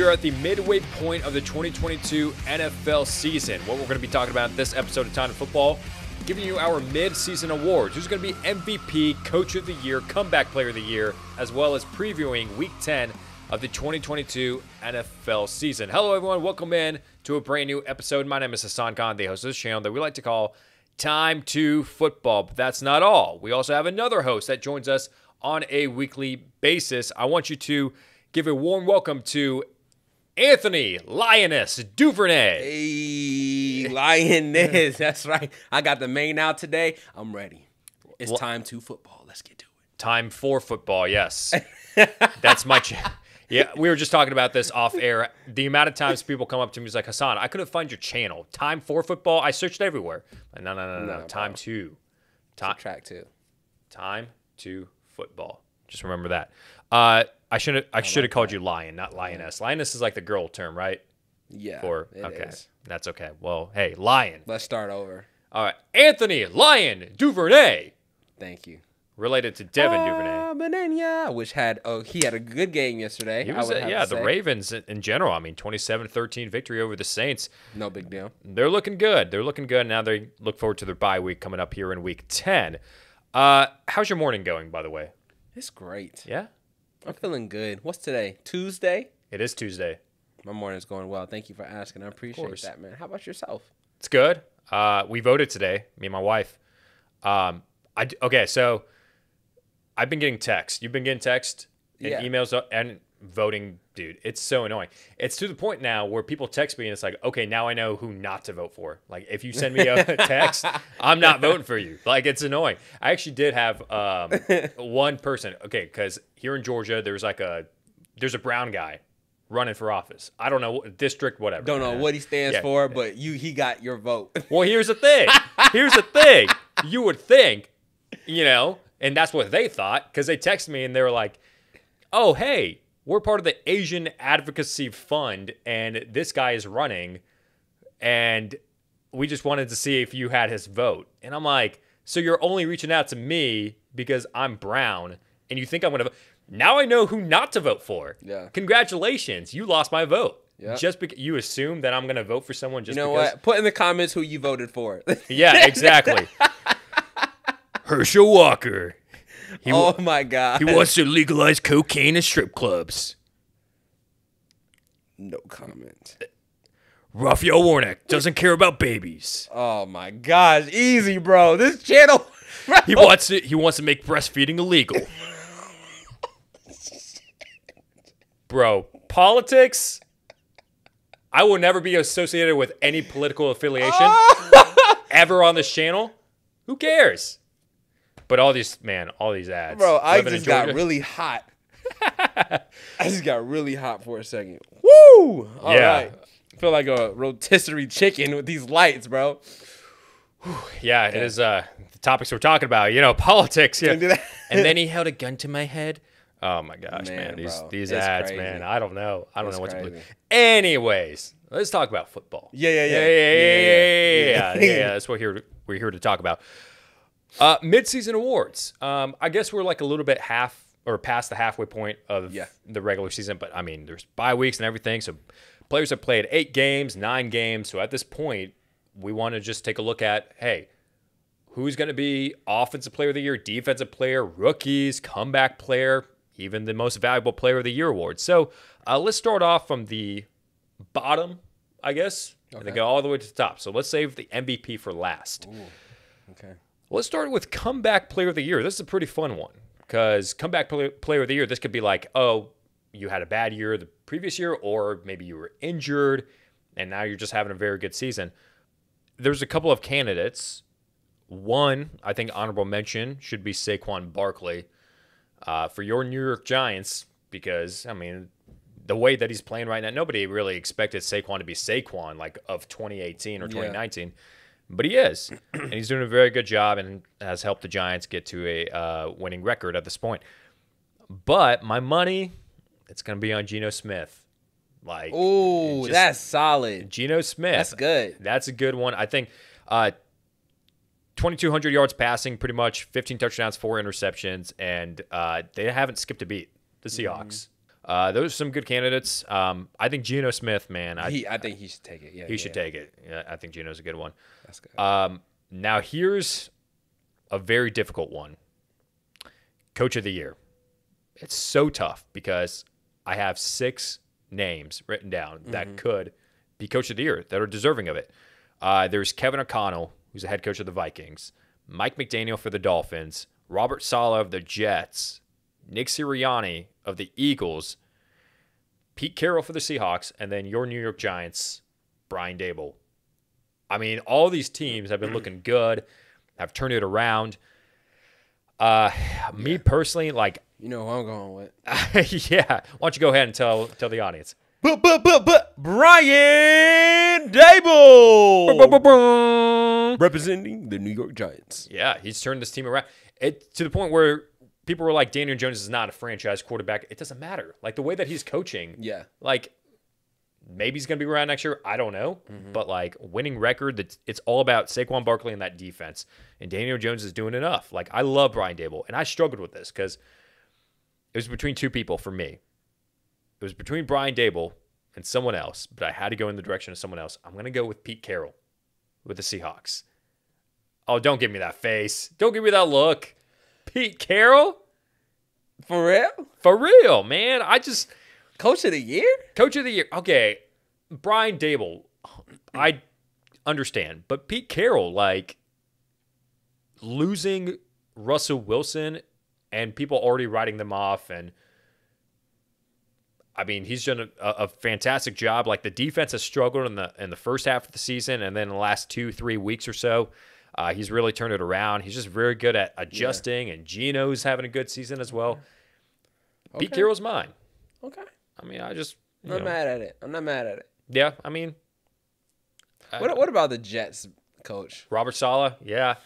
We are at the midway point of the 2022 NFL season. What we're going to be talking about in this episode of Time to Football, giving you our mid-season awards. Who's going to be MVP, Coach of the Year, Comeback Player of the Year, as well as previewing Week 10 of the 2022 NFL season. Hello, everyone. Welcome in to a brand new episode. My name is Hassan Khan, the host of this channel that we like to call Time to Football. But that's not all. We also have another host that joins us on a weekly basis. I want you to give a warm welcome to Anthony Lioness Duvernay. Hey, Lioness. That's right. I got the main out today. I'm ready. It's time to football. Let's get to it. Time for football, yes. That's my. Ch- yeah, we were just talking about this off air. The amount of times people come up to me is like, Hassan, I couldn't find your channel. Time for football. I searched everywhere. Like, no, no, no, no. no. Time to. Time track two. Time to football. Just remember that. Uh, I should have. I, should have called that. you lion, not lioness. Lioness is like the girl term, right? Yeah. For okay, is. that's okay. Well, hey, lion. Let's start over. All right, Anthony Lion Duvernay. Thank you. Related to Devin uh, Duvernay. Benania, which had oh he had a good game yesterday. He was a, yeah, the Ravens in general. I mean, 27-13 victory over the Saints. No big deal. They're looking good. They're looking good. Now they look forward to their bye week coming up here in week 10. Uh, how's your morning going, by the way? It's great. Yeah? I'm feeling good. What's today? Tuesday? It is Tuesday. My morning's going well. Thank you for asking. I appreciate that, man. How about yourself? It's good. Uh, we voted today, me and my wife. Um, I okay, so I've been getting texts. You've been getting texts and yeah. emails and voting, dude. It's so annoying. It's to the point now where people text me and it's like, okay, now I know who not to vote for. Like, if you send me a text, I'm not voting for you. Like, it's annoying. I actually did have um, one person. Okay, because here in Georgia, there's like a there's a brown guy running for office. I don't know district, whatever. Don't know what he stands yeah. for, but you he got your vote. well, here's the thing. Here's the thing. You would think, you know, and that's what they thought because they texted me and they were like, "Oh, hey." We're part of the Asian Advocacy Fund, and this guy is running, and we just wanted to see if you had his vote. And I'm like, so you're only reaching out to me because I'm brown, and you think I'm gonna vote? Now I know who not to vote for. Yeah. Congratulations, you lost my vote. Yeah. Just because you assume that I'm gonna vote for someone just you know because. what? Put in the comments who you voted for. yeah, exactly. Herschel Walker. He oh my god. He wants to legalize cocaine in strip clubs. No comment. Raphael Warnock doesn't care about babies. Oh my gosh, easy, bro. This channel. Bro. He wants to. He wants to make breastfeeding illegal. bro, politics. I will never be associated with any political affiliation ever on this channel. Who cares? But all these man, all these ads. Bro, I just got really hot. I just got really hot for a second. Woo! All yeah. right. I feel like a rotisserie chicken with these lights, bro. Yeah, it is uh the topics we're talking about, you know, politics. Yeah. and then he held a gun to my head. Oh my gosh, man. man. These these ads, crazy. man. I don't know. I don't it's know what crazy. to believe. Anyways, let's talk about football. Yeah, yeah, yeah. Yeah, yeah, yeah, yeah. yeah, yeah, yeah. That's what here we're here to talk about. Uh, mid-season awards. Um, I guess we're like a little bit half or past the halfway point of yeah. the regular season, but I mean, there's bye weeks and everything. So players have played eight games, nine games. So at this point, we want to just take a look at hey, who's going to be offensive player of the year, defensive player, rookies, comeback player, even the most valuable player of the year award. So uh, let's start off from the bottom, I guess, okay. and go all the way to the top. So let's save the MVP for last. Ooh. Okay. Let's start with comeback player of the year. This is a pretty fun one because comeback player of the year, this could be like, oh, you had a bad year the previous year, or maybe you were injured and now you're just having a very good season. There's a couple of candidates. One, I think honorable mention should be Saquon Barkley uh, for your New York Giants because, I mean, the way that he's playing right now, nobody really expected Saquon to be Saquon like of 2018 or 2019. Yeah but he is, and he's doing a very good job and has helped the Giants get to a uh, winning record at this point. But my money, it's going to be on Geno Smith. Like, oh, that's solid. Geno Smith. That's good. That's a good one. I think uh, 2,200 yards passing, pretty much 15 touchdowns, four interceptions, and uh, they haven't skipped a beat. The mm-hmm. Uh, those are some good candidates. Um, I think Geno Smith, man, I, He, I think he should take it. Yeah, he should take it. Yeah, I think Geno's a good one. That's good. Um, now here's a very difficult one. Coach of the year. It's so tough because I have six names written down that could be coach of the year that are deserving of it. Uh, there's Kevin O'Connell, who's the head coach of the Vikings, Mike McDaniel for the Dolphins, Robert Saleh of the Jets, Nick Sirianni of the Eagles, Pete Carroll for the Seahawks, and then your New York Giants, Brian Daboll. I mean, all these teams have been looking good, have turned it around. Uh, me personally, like, you know who I'm going with. yeah. Why don't you go ahead and tell tell the audience? But but but but Brian Daboll representing the New York Giants. Yeah, he's turned this team around. It to the point where people were like, Daniel Jones is not a franchise quarterback. It doesn't matter. Like the way that he's coaching. Yeah. Like maybe he's gonna be around next year. I don't know. Mm-hmm. But like winning record, that it's all about Saquon Barkley and that defense. And Daniel Jones is doing enough. Like I love Brian Daboll, and I struggled with this because it was between two people for me. It was between Brian Daboll and someone else, but I had to go in the direction of someone else. I'm gonna go with Pete Carroll with the Seahawks. Oh, don't give me that face. Don't give me that look. Pete Carroll? For real? For real, man. I just Coach of the year? Coach of the year. Okay. Brian Daboll. I understand. But Pete Carroll, like losing Russell Wilson and people already writing them off and I mean, he's done a, a fantastic job. Like the defense has struggled in the in the first half of the season, and then the last two, three weeks or so, uh, he's really turned it around. He's just very good at adjusting, and Geno's having a good season as well. Pete Okay. Carroll's mine. Okay. I mean, I just I'm not know, mad at it. I'm not mad at it. yeah. I mean, What what about the Jets coach? Robert Saleh, yeah.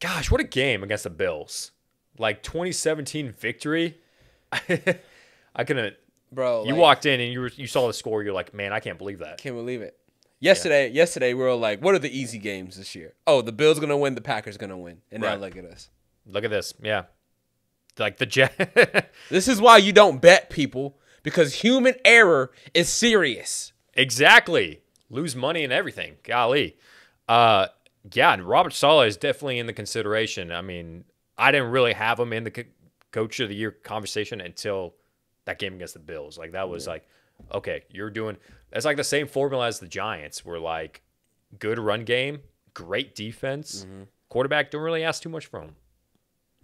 Gosh, what a game against the Bills! Like 2017 victory. I couldn't. Bro, You like, walked in and you were, you saw the score. You're like, man, I can't believe that. Can't believe it. Yesterday, yesterday we were like, what are the easy games this year? Oh, the Bills gonna win, the Packers gonna win. And now look at us. Look at this, yeah. Like the Jet. This is why you don't bet people, because human error is serious. exactly. Lose money and everything. Golly. Uh, yeah, and Robert Saleh is definitely in the consideration. I mean, I didn't really have him in the co- coach of the year conversation until that game against the Bills. Like that was like, okay, you're doing. That's like the same formula as the Giants. Where like, good run game, great defense, quarterback. Don't really ask too much from him.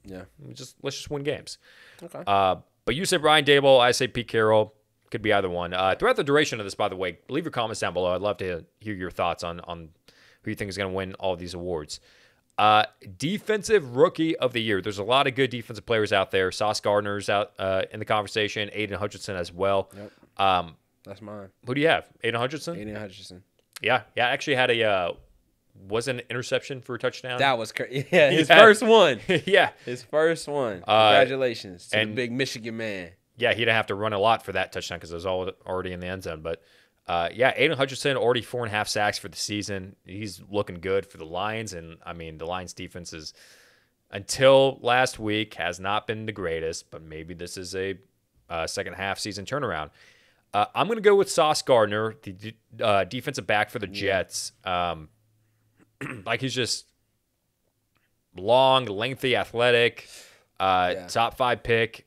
Yeah. Just let's just win games. Okay. Uh, but you said Brian Daboll. I say Pete Carroll. Could be either one. Uh, throughout the duration of this, by the way, leave your comments down below. I'd love to hear your thoughts on on who you think is going to win all these awards. Uh, defensive rookie of the year. There's a lot of good defensive players out there. Sauce Gardner's out uh, in the conversation. Aidan Hutchinson as well. Yep. Um, That's mine. who do you have? Aidan Hutchinson. Aidan Hutchinson. Yeah, yeah. I actually had a uh, was an interception for a touchdown. That was crazy. Yeah, his Yeah. first one. yeah, His first one. Uh, Congratulations to and- the big Michigan man. yeah, he didn't have to run a lot for that touchdown because it was all already in the end zone. But uh, yeah, Aidan Hutchinson already four and a half sacks for the season. He's looking good for the Lions, and I mean the Lions defense is until last week has not been the greatest, but maybe this is a uh, second half season turnaround. Uh, I'm going to go with Sauce Gardner, the uh, defensive back for the Jets. Um, like he's just long, lengthy, athletic, uh, Yeah. top five pick.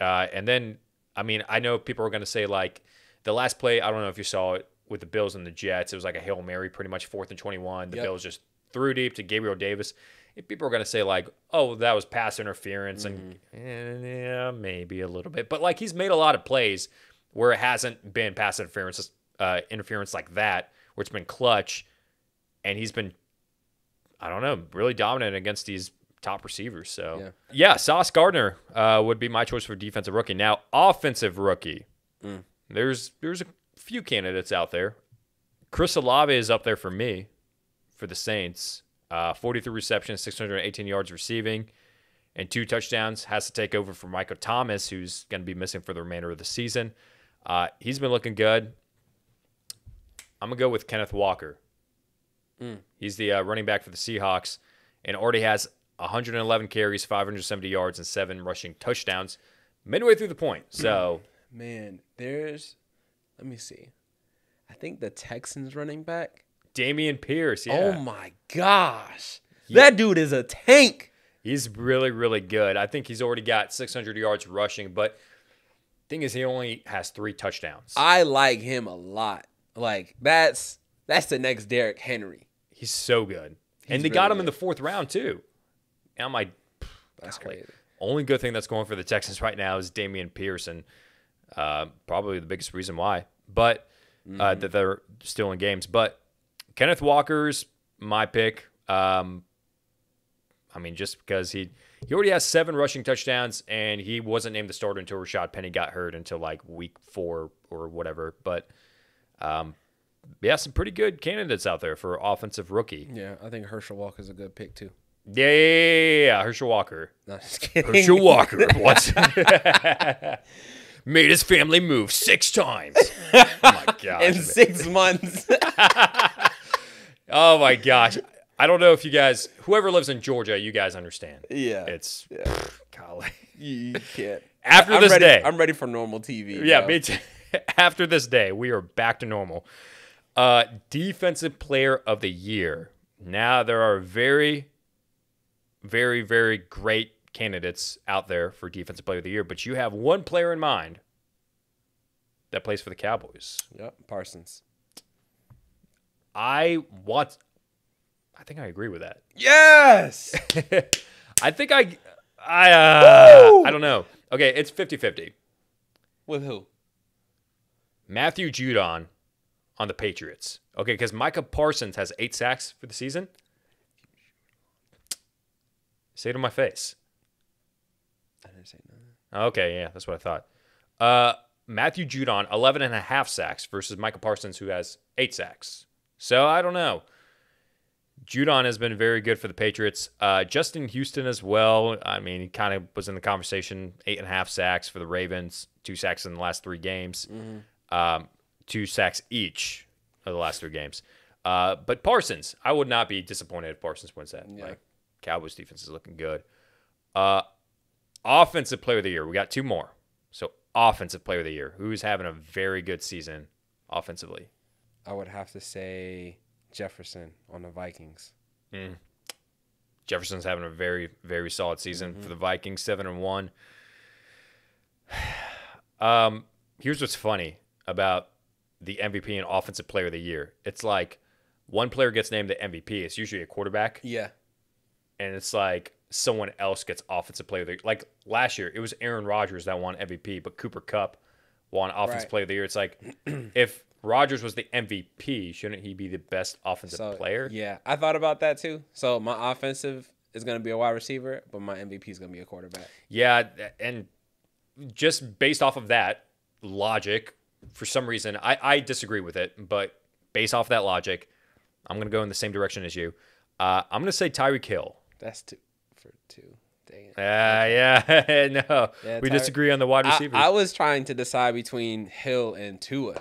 Uh, and then, I mean, I know people are going to say like the last play. I don't know if you saw it with the Bills and the Jets. It was like a hail mary, pretty much fourth and twenty-one. The Yep. Bills just threw deep to Gabriel Davis. And people are going to say like, "Oh, that was pass interference," and Mm-hmm. eh, yeah, maybe a little bit. But like he's made a lot of plays where it hasn't been pass interference, uh, interference like that, where it's been clutch, and he's been, I don't know, really dominant against these top receivers. So Yeah. yeah, Sauce Gardner uh, would be my choice for defensive rookie. Now, offensive rookie. Mm. There's there's a few candidates out there. Chris Olave is up there for me for the Saints. Uh, 43 receptions, 618 yards receiving, and two touchdowns. Has to take over for Michael Thomas, who's going to be missing for the remainder of the season. Uh, he's been looking good. I'm going to go with Kenneth Walker. Mm. He's the uh, running back for the Seahawks and already has 111 carries, 570 yards, and seven rushing touchdowns. midway through the point. So Man, there's. Let me see. I think the Texans running back. Dameon Pierce, yeah, Oh my gosh, that dude is a tank. he's really really good. I think he's already got 600 yards rushing, but thing is, he only has three touchdowns. I like him a lot. Like that's that's the next Derrick Henry. he's so good, He's and they got really him in the fourth round too. And I'm like, That's Golly. crazy. Only good thing that's going for the Texans right now is Damian Pearson. Uh, probably the biggest reason why, but uh, that they're still in games. But Kenneth Walker's my pick. Um, I mean, just because he he already has seven rushing touchdowns, and he wasn't named the starter until Rashaad Penny got hurt until like week four or whatever. But um, yeah, some pretty good candidates out there for offensive rookie. Yeah, I think Herschel Walker's a good pick too. Yeah, yeah, yeah, yeah, yeah. Herschel Walker. No, just kidding. Herschel Walker what? made his family move six times. Oh my gosh. in six months. Oh my gosh. I don't know if you guys, whoever lives in Georgia, you guys understand. yeah, It's yeah. golly. You, you can't. After I'm this ready, day. I'm ready for normal TV. Yeah, bro. me too. After this day, we are back to normal. Uh, defensive player of the year. Now there are very, very, very great candidates out there for defensive player of the year, but you have one player in mind that plays for the Cowboys. Yep, Parsons. I want. I think I agree with that. Yes. I think I. I. Uh, I don't know. Okay, it's 50-50. With who? Matthew Judon on the Patriots. Okay, because Micah Parsons has eight sacks for the season. Say it to my face. I didn't say nothing. Okay, yeah, that's what I thought. Uh, Matthew Judon, 11 and a half sacks versus Micah Parsons, who has eight sacks. So I don't know. Judon has been very good for the Patriots. Uh, Justin Houston as well. I mean, he kind of was in the conversation. Eight and a half sacks for the Ravens, two sacks in the last three games, um, two sacks each of the last three games. Uh, but Parsons, I would not be disappointed if Parsons wins that. Yeah. Like, Cowboys defense is looking good. Uh, offensive player of the year. We got two more. So offensive player of the year. Who's having a very good season offensively? I would have to say Jefferson on the Vikings. Jefferson's having a very, very solid season Mm-hmm. for the Vikings, seven and one. Um, here's what's funny about the MVP and offensive player of the year. It's like one player gets named the MVP. It's usually a quarterback, Yeah. and it's like someone else gets offensive player of the year. Like last year, it was Aaron Rodgers that won MVP, but Cooper Kupp won offensive Right. player of the year. It's like if Rodgers was the MVP, shouldn't he be the best offensive So player? Yeah, I thought about that too. So my offensive is gonna be a wide receiver, but my MVP is gonna be a quarterback. Yeah, and just based off of that logic, for some reason, I, I disagree with it, but based off that logic, I'm going to go in the same direction as you. Uh, I'm going to say Tyreek Hill. That's two for two. Dang. Uh, yeah, no, Yeah, we Tyre- disagree on the wide I, receiver. I was trying to decide between Hill and Tua.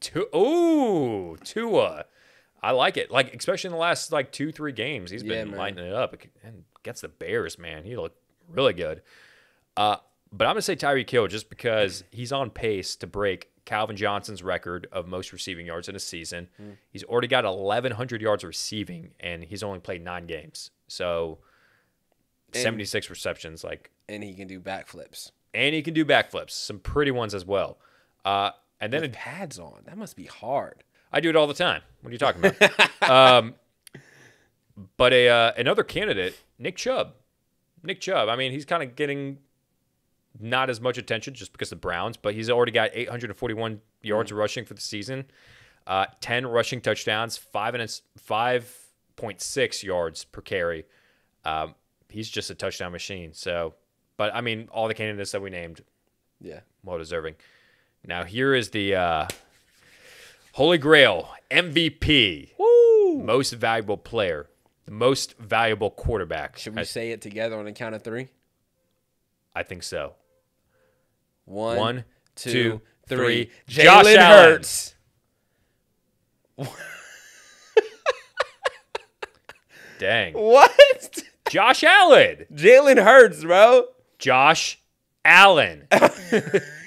Tu- Ooh, Tua. I like it. Like especially in the last like two, three games, he's been man. lighting it up and against the Bears. Man, he looked really good. Uh, but I'm gonna say Tyreek Hill just because he's on pace to break Calvin Johnson's record of most receiving yards in a season. Hmm. He's already got 1,100 yards receiving, and he's only played nine games. So And- 76 receptions, like, And he can do backflips. and he can do backflips, some pretty ones as well. Uh, and then With pads on. That must be hard. I do it all the time. What are you talking about? um, but a uh, another candidate, Nick Chubb. Nick Chubb. I mean, he's kind of getting not as much attention just because of the Browns, but he's already got 841 yards rushing for the season, uh, 10 rushing touchdowns, five and 5.6 yards per carry. Um, he's just a touchdown machine. So, but I mean, all the candidates that we named, Yeah. well deserving. Now here is the uh, Holy Grail MVP, Woo! most valuable player, the most valuable quarterback. Should we I, say it together on the count of three? I think so. One, One, two, two, three. three. Josh Jalen Allen. Hurts. Dang, What? Josh Allen, Jalen Hurts, bro. Josh Allen.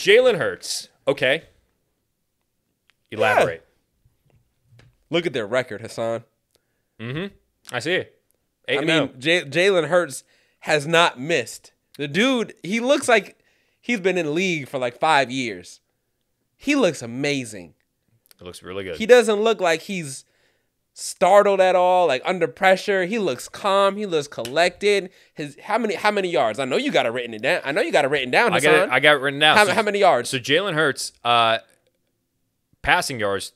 Jalen Hurts. Okay. Elaborate. Look at their record, Hassan. Mm-hmm. I see it. I mean, oh. J- Jalen Hurts has not missed. The dude, he looks like he's been in the league for like five years. He looks amazing. it looks really good. He doesn't look like he's startled at all, like under pressure. He looks calm. He looks collected. His how many how many yards? I know you got it written it down. I know you got it written down. I got it. I got it written down. how, So- how many yards? So Jalen Hurts, uh, passing yards,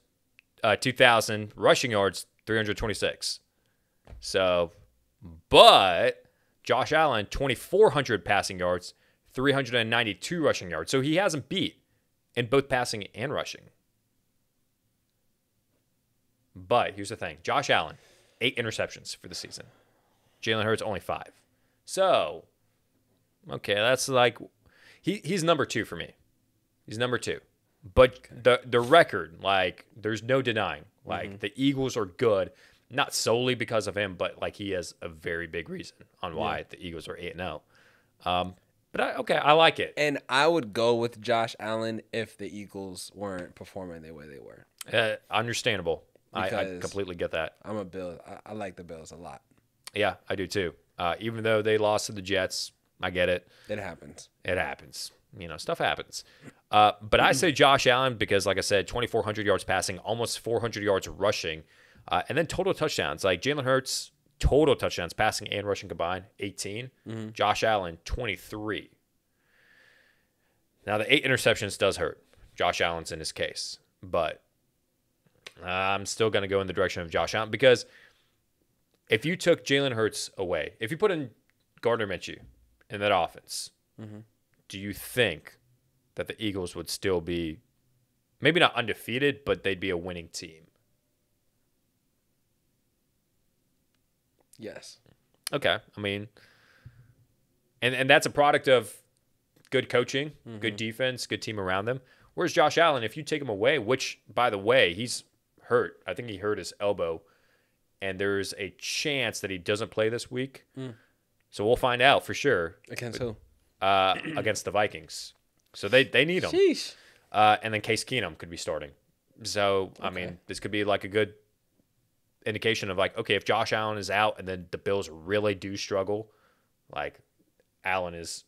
uh, two thousand, rushing yards, three hundred twenty-six. So, but Josh Allen, twenty-four hundred passing yards, three hundred and ninety-two rushing yards. So he hasn't beat in both passing and rushing. But here's the thing: Josh Allen, eight interceptions for the season. Jalen Hurts only five. So, okay, that's like he he's number two for me. He's number two. But the the record, like, there's no denying. Like the Eagles are good, not solely because of him, but like he has a very big reason on why the Eagles are eight and zero. Um, but I, okay, I like it. and I would go with Josh Allen if the Eagles weren't performing the way they were. Uh, understandable. I, I completely get that. I'm a Bill. I, I like the Bills a lot. Yeah, I do too. Uh, even though they lost to the Jets, I get it. It happens. It happens. You know, stuff happens. Uh, but I say Josh Allen because, like I said, 2,400 yards passing, almost 400 yards rushing, uh, and then total touchdowns. Like Jalen Hurts, total touchdowns, passing and rushing combined, 18. Josh Allen, 23. Now, the eight interceptions does hurt. Josh Allen's in his case. But I'm still going to go in the direction of Josh Allen because if you took Jalen Hurts away, if you put in Gardner Minshew in that offense, mm-hmm. do you think that the Eagles would still be maybe not undefeated, but they'd be a winning team? Yes. Okay. I mean, and and that's a product of good coaching, good mm-hmm. defense, good team around them. Whereas Josh Allen, if you take him away, which by the way, he's hurt. I think he hurt his elbow, and there's a chance that he doesn't play this week. So we'll find out for sure Against who? uh, against the Vikings. So they they need him. Sheesh. Uh, and then Case Keenum could be starting. So I mean, this could be like a good indication of like, okay, if Josh Allen is out and then the Bills really do struggle, like Allen is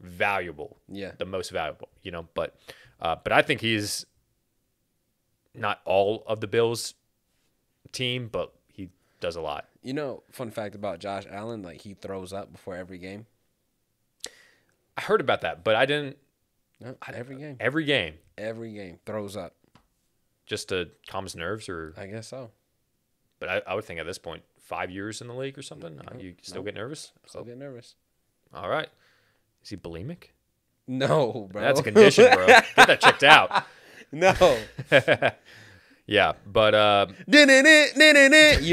valuable, Yeah. the most valuable, you know. But uh, but I think he's not all of the Bills team, but he does a lot. You know, fun fact about Josh Allen, like he throws up before every game. I heard about that, but I didn't No, every game. every game Every game throws up. just to calm his nerves, or I guess so. but I, I would think at this point, five years in the league or something, uh, you still get nervous. Still get nervous. All right. Is he bulimic? No, bro. That's a condition, bro. Get that checked out. no. Yeah, but uh, you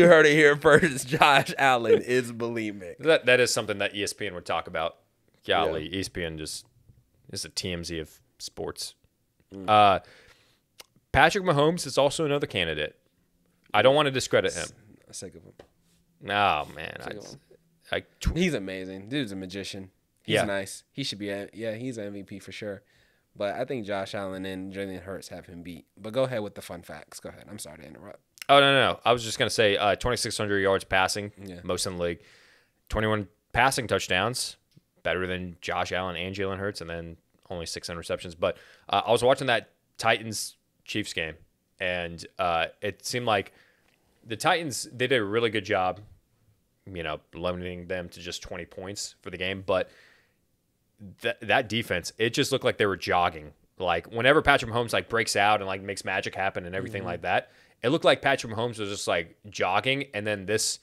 heard it here first. Josh Allen is bulimic. that that is something that ESPN would talk about. Golly, E ESPN just is a TMZ of sports. Uh, Patrick Mahomes is also another candidate. I don't want to discredit him. I'm sick of him. Oh man, I. I, tw- He's amazing. Dude's a magician. He's Yeah. nice. He should be. Yeah, he's an MVP for sure. But I think Josh Allen and Jalen Hurts have him beat. But go ahead with the fun facts. Go ahead. I'm sorry to interrupt. oh no, no, no. I was just gonna say uh, 2,600 yards passing, Yeah. most in the league. 21 passing touchdowns, better than Josh Allen and Jalen Hurts, and then only six interceptions. But uh, I was watching that Titans Chiefs game, and uh, it seemed like the Titans they did a really good job, you know, limiting them to just 20 points for the game. But that that defense, it just looked like they were jogging. Like whenever Patrick Mahomes like breaks out and like makes magic happen and everything like that, it looked like Patrick Mahomes was just like jogging, and then this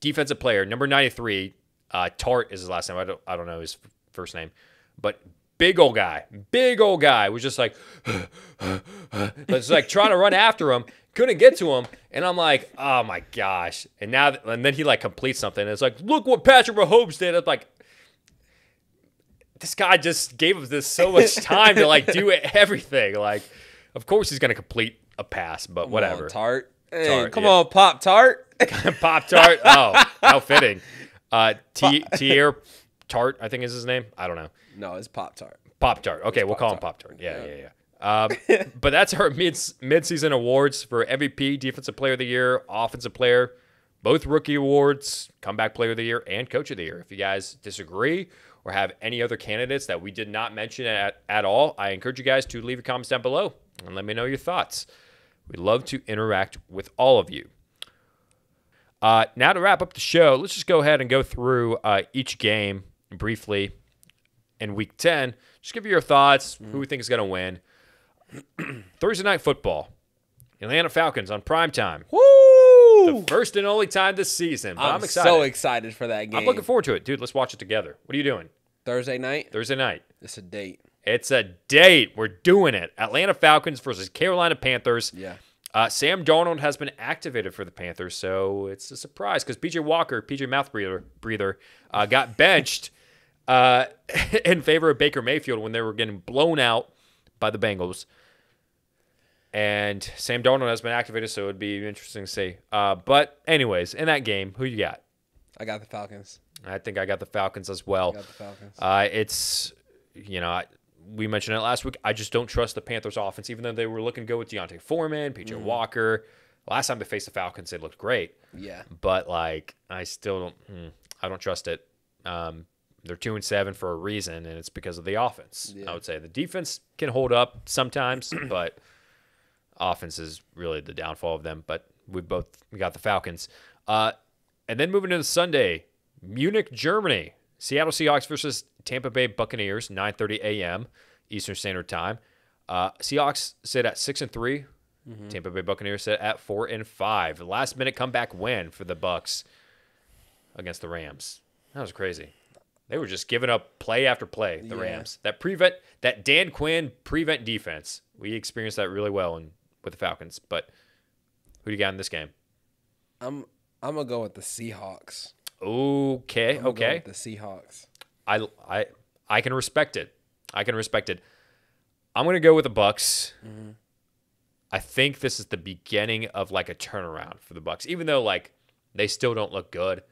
defensive player, number 93, uh, Tart is his last name. I don't, I don't know his first name, but big old guy, big old guy was just like, it's like trying to run after him, couldn't get to him, and I'm like, oh my gosh! And now, and then he like completes something, and it's like, look what Patrick Mahomes did. It's like. This guy just gave us this so much time to like do everything. Like, of course he's gonna complete a pass, but whatever. Come on, Tart. Hey, Tart, come yeah. on, Pop Tart. Pop Tart. Oh, how fitting. Uh, T Teair Tart, I think is his name. I don't know. No, it's Pop Tart. Pop Tart. Okay, we'll call him Pop Pop-Tart. Tart. Yeah, yeah, yeah. Um, but that's our mid mid-season awards for MVP, Defensive Player of the Year, Offensive Player, both rookie awards, Comeback Player of the Year, and Coach of the Year. If you guys disagree or have any other candidates that we did not mention at, at all, I encourage you guys to leave your comments down below and let me know your thoughts. We'd love to interact with all of you. Uh, now to wrap up the show, let's just go ahead and go through uh, each game briefly in Week 10. Just give you your thoughts, who we think is going to win. Thursday night football, Atlanta Falcons on prime time. Woo! The first and only time this season. But I'm, I'm, excited. so excited for that game. I'm looking forward to it, dude. Let's watch it together. What are you doing? Thursday night. Thursday night. It's a date. It's a date. We're doing it. Atlanta Falcons versus Carolina Panthers. Yeah. Uh, Sam Darnold has been activated for the Panthers, so it's a surprise because PJ Walker, PJ Mouth Breather, breather uh, got benched uh, in favor of Baker Mayfield when they were getting blown out by the Bengals. And Sam Darnold has been activated, so it'd be interesting to see. Uh, but, anyways, in that game, who you got? I got the Falcons. I think I got the Falcons as well. I got the Falcons. Uh, it's, you know, I, we mentioned it last week. I just don't trust the Panthers offense, even though they were looking good with D'Onta Foreman, PJ Mm-hmm. Walker. Last time they faced the Falcons, they looked great. yeah. But, like, I still don't, hmm, I don't trust it. Um, they're two and seven for a reason, and it's because of the offense. Yeah. I would say the defense can hold up sometimes, but offense is really the downfall of them. But we both we got the Falcons. Uh, and then moving into Sunday, Munich, Germany, Seattle Seahawks versus Tampa Bay Buccaneers, 9:30 a.m. Eastern Standard Time. Uh, Seahawks sit at six and 3 Tampa Bay Buccaneers sit at four and five. Last minute comeback win for the Bucks against the Rams. That was crazy. They were just giving up play after play. The Yeah. Rams. That prevent that Dan Quinn prevent defense. We experienced that really well in, with the Falcons. But who do you got in this game? I'm I'm gonna go with the Seahawks. Okay, I'm gonna go okay. the Seahawks. I I I can respect it. I can respect it. I'm gonna go with the Bucks. I think this is the beginning of like a turnaround for the Bucks, even though like they still don't look good,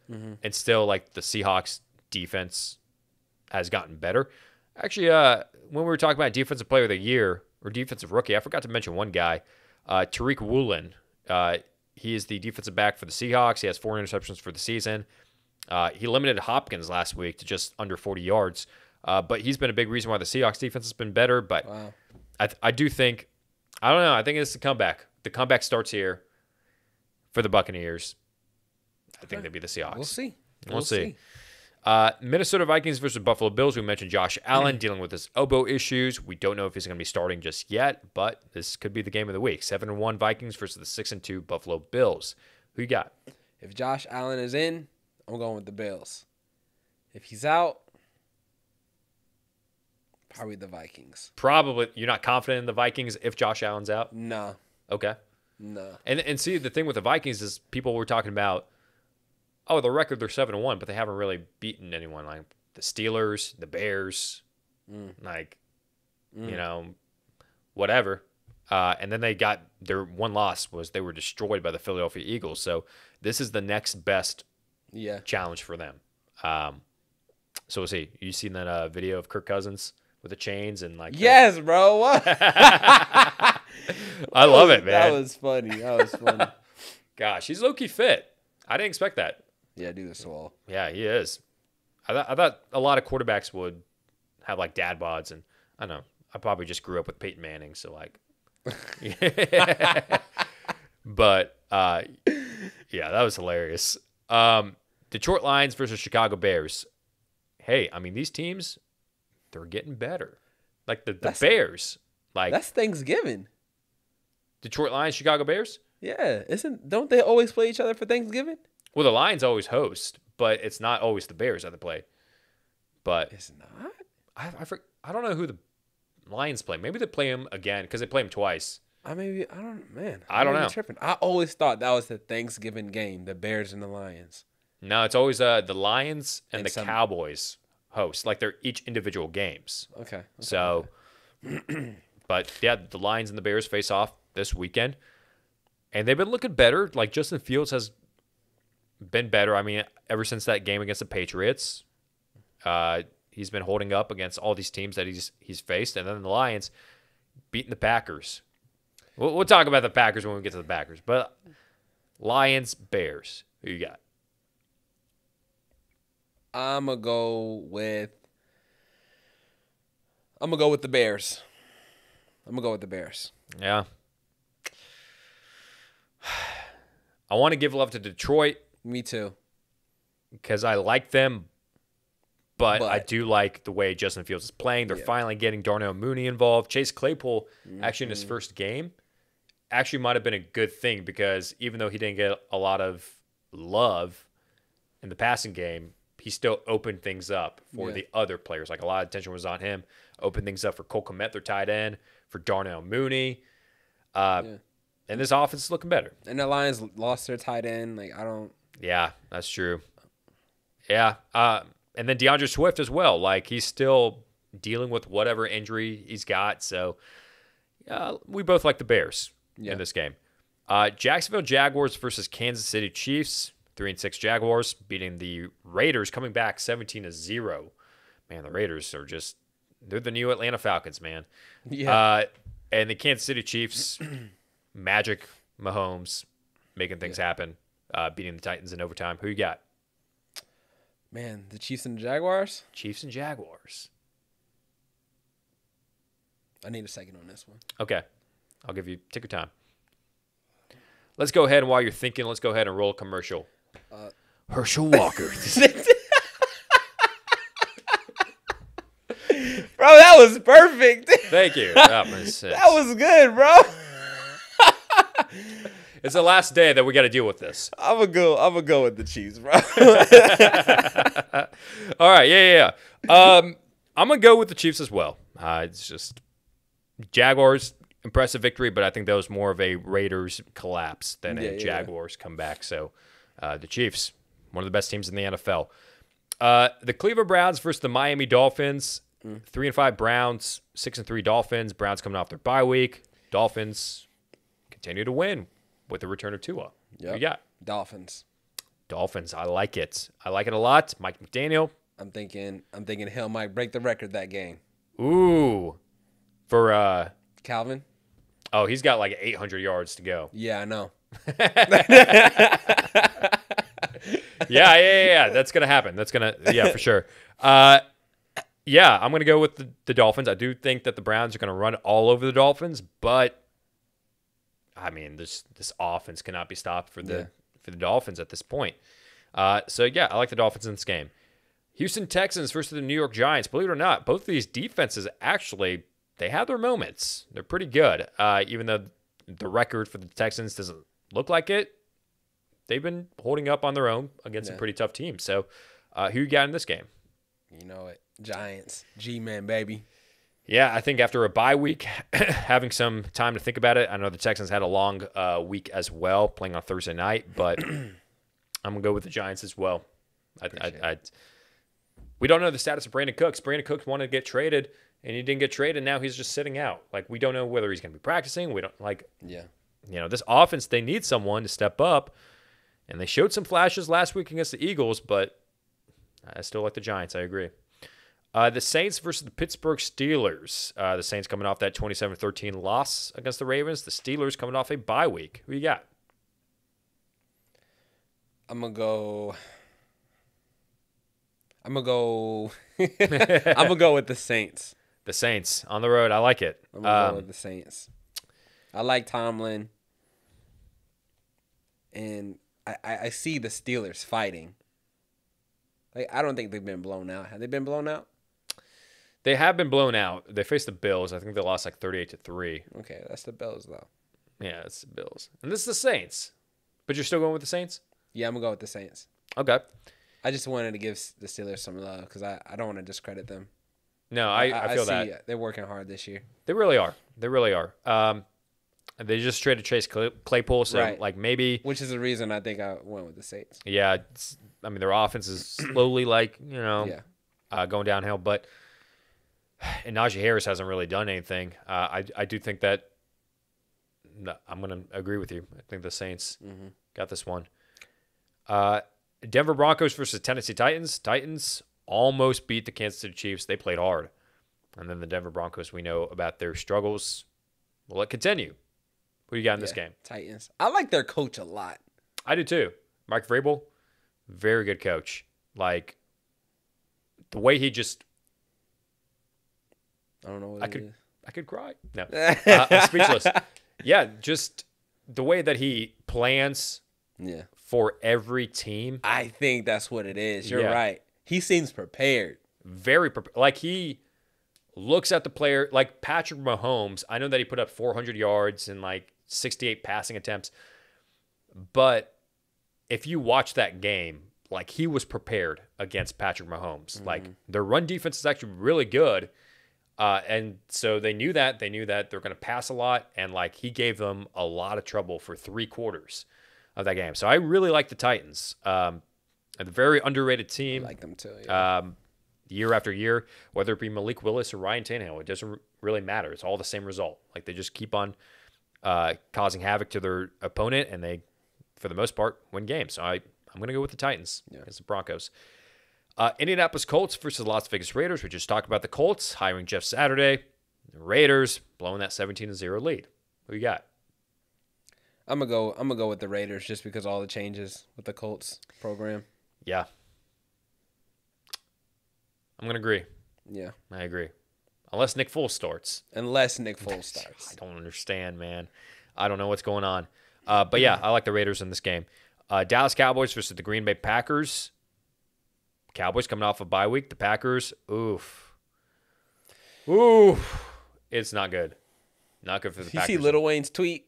and still like the Seahawks defense has gotten better. Actually, uh, when we were talking about defensive player of the year or defensive rookie, I forgot to mention one guy, uh, Tariq Woolen. Uh, he is the defensive back for the Seahawks. He has four interceptions for the season. Uh, he limited Hopkins last week to just under 40 yards, uh, but he's been a big reason why the Seahawks defense has been better. But Wow. I, th- I do think, I don't know, I think it's the comeback. The comeback starts here for the Buccaneers. I think they'd be the Seahawks. We'll see. We'll see. Uh, Minnesota Vikings versus Buffalo Bills. We mentioned Josh Allen dealing with his elbow issues. We don't know if he's going to be starting just yet, but this could be the game of the week. Seven and one Vikings versus the six and two Buffalo Bills. Who you got? If Josh Allen is in, I'm going with the Bills. If he's out, probably the Vikings. Probably you're not confident in the Vikings if Josh Allen's out. No, Okay. no. And and see the thing with the Vikings is people were talking about, oh, the record they're seven and one, but they haven't really beaten anyone like the Steelers, the Bears, like you know, whatever. Uh, and then they got their one loss was they were destroyed by the Philadelphia Eagles. So this is the next best Yeah. challenge for them. Um, so we'll see. You seen that uh, video of Kirk Cousins with the chains and like the- Yes, bro. What? I love it, man. That was funny. That was funny. Gosh, he's low key fit. I didn't expect that. Yeah, do this all. Yeah, he is. I, th- I thought a lot of quarterbacks would have like dad bods, and I don't know. I probably just grew up with Peyton Manning, so like. but uh, yeah, that was hilarious. Um, Detroit Lions versus Chicago Bears. Hey, I mean these teams, they're getting better. Like the, the That's- Bears, like That's Thanksgiving. Detroit Lions, Chicago Bears. Yeah, isn't? Don't they always play each other for Thanksgiving? Well, the Lions always host, but it's not always the Bears that they play. But It's not. I I, for, I don't know who the Lions play. Maybe they play them again because they play them twice. I maybe I don't man. I don't know. Tripping. I always thought that was the Thanksgiving game, the Bears and the Lions. No, it's always uh, the Lions and, And the some- Cowboys host. Like they're each individual games. Okay. So, but yeah, the Lions and the Bears face off this weekend, and they've been looking better. Like Justin Fields has been better. I mean, ever since that game against the Patriots, uh, he's been holding up against all these teams that he's he's faced, and then the Lions beating the Packers. We'll, we'll talk about the Packers when we get to the Packers, but Lions, Bears, who you got? I'm gonna go with. I'm gonna go with the Bears. I'm gonna go with the Bears. Yeah. I want to give love to Detroit Me too. because I like them, but, I do like the way Justin Fields is playing. They're Yeah. finally getting Darnell Mooney involved. Chase Claypool, actually in Mm-hmm. his first game, actually might have been a good thing because even though he didn't get a lot of love in the passing game, he still opened things up for Yeah. the other players. Like a lot of attention was on him. Opened things up for Cole Kmet, their tight end, for Darnell Mooney. Uh, Yeah. And this offense is looking better. And the Lions lost their tight end. Like I don't. Yeah, that's true. Yeah. Uh, and then D'Andre Swift as well. Like he's still dealing with whatever injury he's got. So uh, we both like the Bears Yeah. in this game. Uh, Jacksonville Jaguars versus Kansas City Chiefs. Three and six Jaguars beating the Raiders, coming back seventeen to zero. Man, the Raiders are just they're the new Atlanta Falcons, man. Yeah. Uh, and the Kansas City Chiefs, Magic Mahomes, making things happen, uh, beating the Titans in overtime. Who you got? Man, the Chiefs and the Jaguars. Chiefs and Jaguars. I need a second on this one. Okay, I'll give you take your time. Let's go ahead and while you're thinking, let's go ahead and roll a commercial. Uh, Herschel Walker. Bro, that was perfect. Thank you. That was, that was good, bro. it's the last day that we got to deal with this. I'm gonna go. I'm gonna go with the Chiefs, bro. All right, yeah, yeah, yeah. Um, I'm gonna go with the Chiefs as well. Uh, it's just Jaguars impressive victory, but I think that was more of a Raiders collapse than Yeah, a yeah. Jaguars comeback. So uh, the Chiefs, one of the best teams in the NFL. Uh, the Cleveland Browns versus the Miami Dolphins. Mm. Three and five Browns, six and three Dolphins. Browns coming off their bye week. Dolphins continue to win with the return of Tua. Yep. You got Dolphins. Dolphins. I like it. I like it a lot. Mike McDaniel. I'm thinking. I'm thinking. Hill might break the record that game. Ooh, for uh Calvin. oh, he's got like 800 yards to go. Yeah, I know. Yeah, yeah, yeah, yeah. That's gonna happen. That's gonna yeah for sure. Uh, yeah, I'm gonna go with the, the Dolphins. I do think that the Browns are gonna run all over the Dolphins, but I mean this this offense cannot be stopped for the Yeah. for the Dolphins at this point. Uh, so yeah, I like the Dolphins in this game. Houston Texans versus the New York Giants. Believe it or not, both of these defenses actually they have their moments. They're pretty good. Uh, even though the record for the Texans doesn't look like it, they've been holding up on their own against some Yeah. pretty tough teams. So, uh, who you got in this game? You know it. Giants. G man, baby. Yeah, I think after a bye week, having some time to think about it. I know the Texans had a long uh, week as well, playing on Thursday night, but I'm gonna go with the Giants as well. I, I, I, we don't know the status of Brandin Cooks. Brandin Cooks wanted to get traded, and he didn't get traded. Now he's just sitting out. Like we don't know whether he's gonna be practicing. We don't like Yeah. you know, this offense, they need someone to step up. And they showed some flashes last week against the Eagles, but I still like the Giants. I agree. Uh, the Saints versus the Pittsburgh Steelers. Uh, the Saints coming off that 27 13 loss against the Ravens. The Steelers coming off a bye week. Who you got? I'm gonna go. I'm gonna go. I'm gonna go with the Saints. The Saints on the road. I like it. I'm gonna go Um, with the Saints. I like Tomlin, and I, I, I see the Steelers fighting. Like I don't think they've been blown out. Have they been blown out? They have been blown out. They faced the Bills. I think they lost like 38 to 3. Okay, that's the Bills though. Yeah, it's the Bills. And this is the Saints. But you're still going with the Saints? Yeah, I'm gonna go with the Saints. Okay. I just wanted to give the Steelers some love because I, I don't want to discredit them. No, I, I, feel that. see they're working hard this year. They really are. They really are. Um, they just traded Chase Claypool, so Right. like maybe, Which is the reason I think I went with the Saints. yeah. I mean, their offense is slowly like you know Yeah. uh, going downhill, but and Najee Harris hasn't really done anything. Uh, I I do think that no, I'm gonna agree with you. I think the Saints Mm-hmm. got this one. Uh, Denver Broncos versus Tennessee Titans. Titans almost beat the Kansas City Chiefs. They played hard. And then the Denver Broncos, we know about their struggles. Will it continue? Who you got in this game? Titans. I like their coach a lot. I do too. Mike Vrabel, very good coach. Like the way he just, I don't know what I it could, is. I could cry. No, uh, I'm speechless. Yeah, just the way that he plans Yeah. for every team. I think that's what it is. You're Yeah. right. He seems prepared. very prep- like he looks at the player like Patrick Mahomes. I know that he put up 400 yards and like 68 passing attempts, but if you watch that game, like he was prepared against Patrick Mahomes. Like their run defense is actually really good. Uh, and so they knew that. They knew that they're going to pass a lot. And like he gave them a lot of trouble for three quarters of that game. So I really like the Titans. Um, a very underrated I team like them too. Yeah. um, year after year, whether it be Malik Willis or Ryan Tannehill, it doesn't really matter. It's all the same result. Like they just keep on uh, causing havoc to their opponent, and they, for the most part, win games. So I, I'm going to go with the Titans yeah. against the Broncos. Uh, Indianapolis Colts versus Las Vegas Raiders. We just talked about the Colts hiring Jeff Saturday. The Raiders blowing that 17 to zero lead. Who you got? I'm gonna go. I'm gonna go with the Raiders just because all the changes with the Colts program. Yeah, I'm going to agree. Yeah. I agree. Unless Nick Foles starts. Unless Nick Foles starts. I don't understand, man. I don't know what's going on. Uh, but yeah, I like the Raiders in this game. Uh, Dallas Cowboys versus the Green Bay Packers. Cowboys coming off a bye week. The Packers, oof, oof, it's not good. Not good for the You Packers. see Lil Wayne's tweet?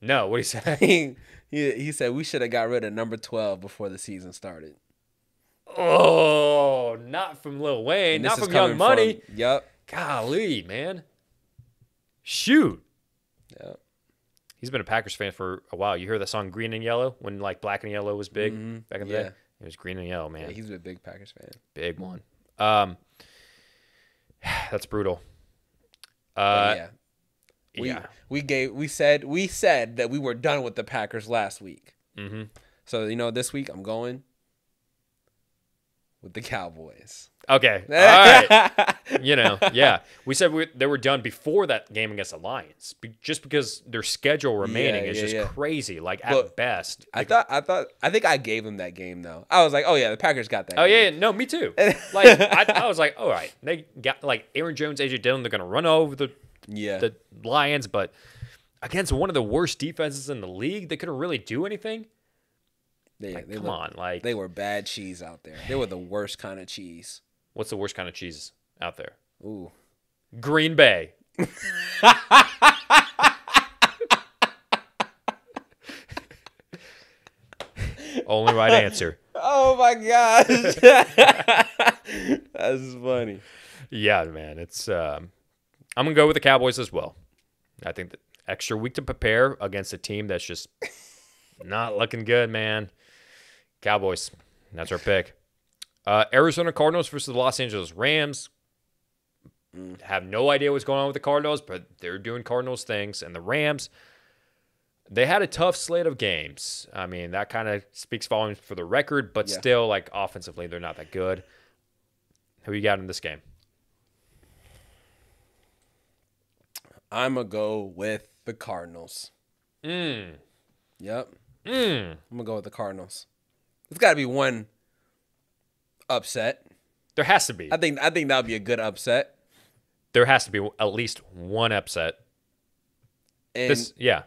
no, what do you say? he he said we should have got rid of number 12 before the season started. oh, not from Lil Wayne, not from Young Money. From, yep. Golly, man. Shoot. Yep. He's been a Packers fan for a while. You hear that song "Green and Yellow" when like Black and Yellow was big Mhm. back in the Yeah. day. It was Green and Yellow, man. Yeah, he's a big Packers fan. big one. Um, that's brutal. Uh, yeah. We, yeah. we gave we said we said that we were done with the Packers last week. hmm So you know this week I'm going with the Cowboys. Okay. All right. you know, yeah. We said we, they were done before that game against the Lions, be, just because their schedule remaining Yeah, is yeah, just yeah. crazy. Like at best. I thought I thought I think I gave them that game though. I was like, oh yeah, the Packers got that. Oh game. yeah, yeah, no, me too. Like I, I was like, all right, they got like Aaron Jones, AJ Dillon, they're gonna run over the yeah. the Lions, but against one of the worst defenses in the league, they couldn't really do anything. They, Like, they come look- on, like They were bad cheese out there. They were the worst kind of cheese. What's the worst kind of cheese out there? Ooh. Green Bay. Only right answer. Oh my gosh. That's funny. Yeah, man. It's um, I'm gonna go with the Cowboys as well. I think that extra week to prepare against a team that's just not looking good, man. Cowboys. That's our pick. Uh, Arizona Cardinals versus the Los Angeles Rams. Have no idea what's going on with the Cardinals, but they're doing Cardinals things. And the Rams, they had a tough slate of games. I mean, that kind of speaks volumes for the record, but Yeah. still, like offensively, they're not that good. Who you got in this game? I'm gonna go with the Cardinals. Mm. Yep. Mm. I'm gonna go with the Cardinals. There's got to be one upset. There has to be. I think I think that would be a good upset. There has to be at least one upset. And This, yeah,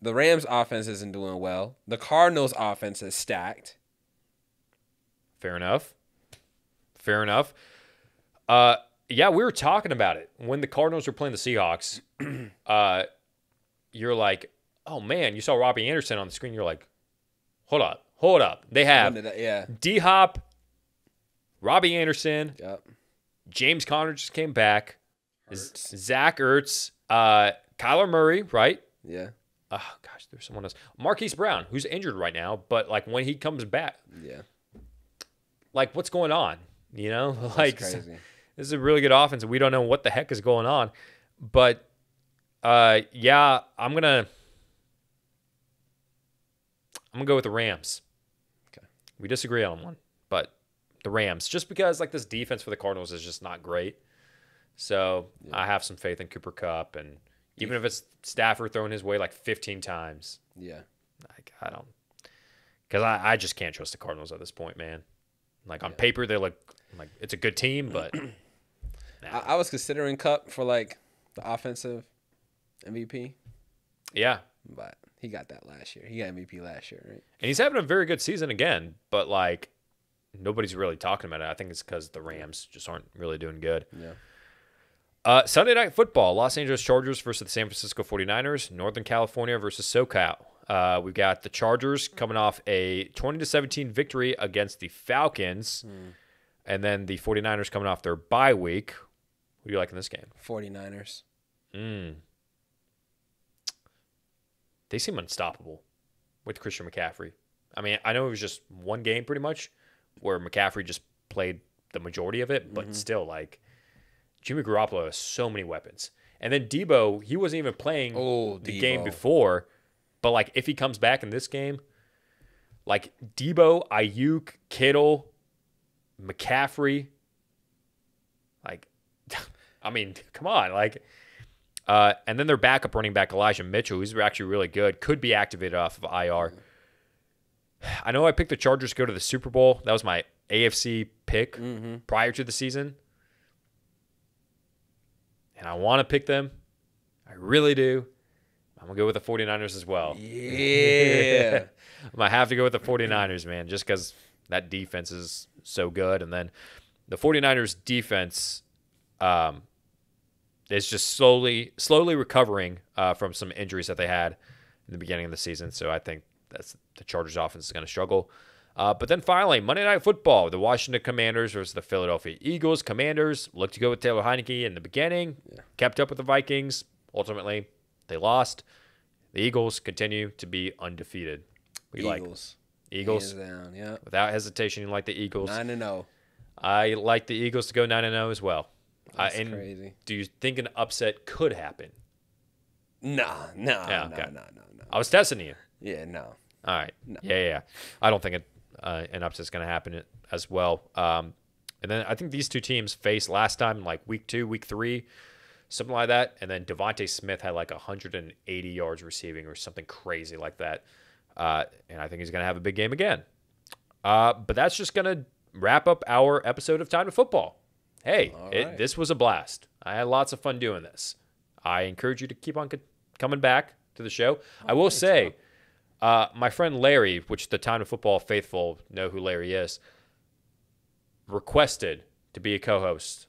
the Rams offense isn't doing well. The Cardinals offense is stacked. fair enough. Fair enough. Uh, yeah, we were talking about it when the Cardinals were playing the Seahawks. uh, you're like, oh man, you saw Robbie Anderson on the screen. You're like, hold up, hold up. They have that- yeah. D Hop, Robbie Anderson, Yep. James Conner just came back, Hurts. Zach Ertz, uh, Kyler Murray, right? Yeah. oh gosh, there's someone else. Marquise Brown, who's injured right now, but like when he comes back, Yeah. like what's going on? You know, like That's crazy. this is a really good offense, and we don't know what the heck is going on. But uh, yeah, I'm gonna I'm gonna go with the Rams. Okay. we disagree on one, the Rams, just because like this defense for the Cardinals is just not great. So I have some faith in Cooper Kupp, and even if it's Stafford throwing his way like 15 times, Yeah. like I don't, because I, I just can't trust the Cardinals at this point, man. Like on paper, they look like it's a good team, but I, I was considering Cup for like the offensive MVP, yeah, but he got that last year. He got MVP last year, right? and he's having a very good season again. But like nobody's really talking about it. I think it's because the Rams just aren't really doing good. Yeah. Uh, Sunday night football: Los Angeles Chargers versus the San Francisco 49ers. Northern California versus SoCal. Uh, we've got the Chargers coming off a 20 to 17 victory against the Falcons, and then the 49ers coming off their bye week. What do you like in this game? 49ers. Mm. They seem unstoppable with Christian McCaffrey. I mean, I know it was just one game pretty much where McCaffrey just played the majority of it, but still, like Jimmy Garoppolo has so many weapons. And then Deebo, he wasn't even playing Oh, the game before, but like if he comes back in this game, like Deebo, Aiyuk, Kittle, McCaffrey, like, I mean, come on, like. Uh, and then their backup running back Elijah Mitchell, who's actually really good, could be activated off of IR. I know I picked the Chargers to go to the Super Bowl. That was my AFC pick prior to the season, and I want to pick them. I really do. I'm gonna go with the 49ers as well. Yeah. I might have to go with the 49ers, man, just because that defense is so good. And then the 49ers defense um, is just slowly, slowly recovering uh, from some injuries that they had in the beginning of the season. So I think that's the Chargers offense is going to struggle. Uh, but then finally, Monday Night Football, the Washington Commanders versus the Philadelphia Eagles. Commanders looked to go with Taylor Heinicke in the beginning, kept up with the Vikings. Ultimately, they lost. The Eagles continue to be undefeated. We like Eagles. Eagles Hands down. Yeah. without hesitation. You like the Eagles. Nine and oh. zero. I like the Eagles to go nine and zero as well. Uh, That's and crazy. do you think an upset could happen? Nah, nah, Yeah, nah, okay. nah, nah, nah. I was testing you. Yeah, no. All right. Yeah, yeah, yeah. I don't think it, uh, an upset's going to happen as well. Um, and then I think these two teams faced last time, like week two, week three, something like that. And then DeVonta Smith had like 180 yards receiving or something crazy like that. Uh, and I think he's going to have a big game again. Uh, but that's just going to wrap up our episode of Time to Football. Hey, All it, this was a blast. I had lots of fun doing this. I encourage you to keep on co- coming back to the show. I will say, uh, my friend Larry, which the Time of Football faithful know who Larry is, requested to be a co-host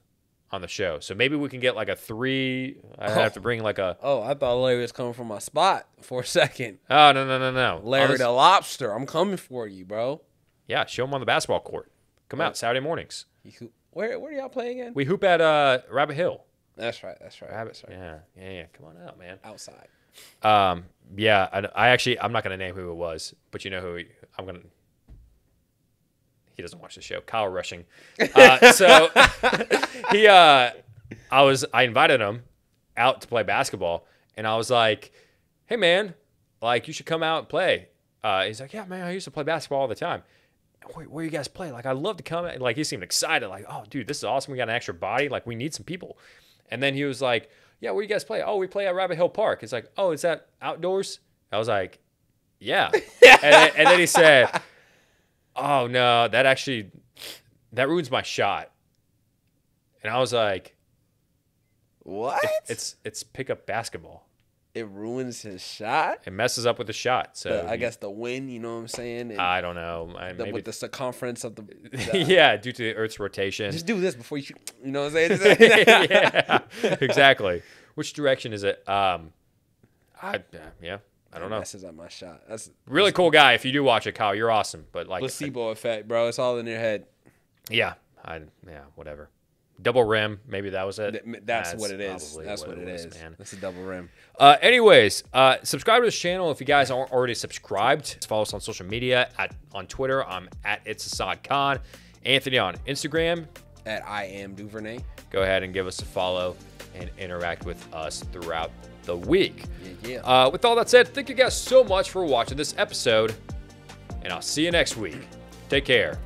on the show. So maybe we can get like a three. I have to bring like a. Oh, I thought Larry was coming from my spot for a second. Oh no no no no. Larry Honest- the lobster. I'm coming for you, bro. yeah, show him on the basketball court. Come out Saturday mornings. You hoop- Where where do y'all play again? We hoop at uh, Rabbit Hill. That's right. That's right. Rabbit. Right. Yeah yeah yeah. Come on out, man. Outside. Um, yeah, I, I actually I'm not gonna name who it was, but you know who he, I'm gonna. He doesn't watch the show. Kyle Rushing. Uh, so he, uh, I was I invited him out to play basketball, and I was like, "Hey man, like you should come out and play." Uh, he's like, "Yeah man, I used to play basketball all the time." Where, where you guys play? Like I'd love to come. And like he seemed excited. Like, oh dude, this is awesome. We got an extra body. Like we need some people. And then he was like, "Yeah, where you guys play? Oh, we play at Rabbit Hill Park." It's like, "Oh, is that outdoors?" I was like, "Yeah." and, then, and then he said, "Oh no, that actually that ruins my shot." And I was like, What? "It's it's pickup basketball. It ruins his shot. It messes up with the shot." So The- I you- guess the wind. You know what I'm saying? And I don't know. I, the, maybe with the circumference of the. yeah, due to the Earth's rotation. Just do this before you shoot. You know what I'm saying? yeah, exactly. Which direction is it? Um, I yeah, I don't know. Messes up my shot. That's Really cool guy. If you do watch it, Kyle, you're awesome. But like, placebo effect, bro. It's all in your head. yeah, I yeah, whatever. Double rim, maybe that was it. Th- That's, what it is. That's what, it was, is. man. That's a double rim. Uh, anyways, uh, subscribe to this channel if you guys aren't already subscribed. Follow us on social media at on Twitter. I'm at it's Hassan Khan. Anthony on Instagram. At I am Duvernay. Go ahead and give us a follow and interact with us throughout the week. Yeah, yeah. Uh, with all that said, thank you guys so much for watching this episode, and I'll see you next week. Take care.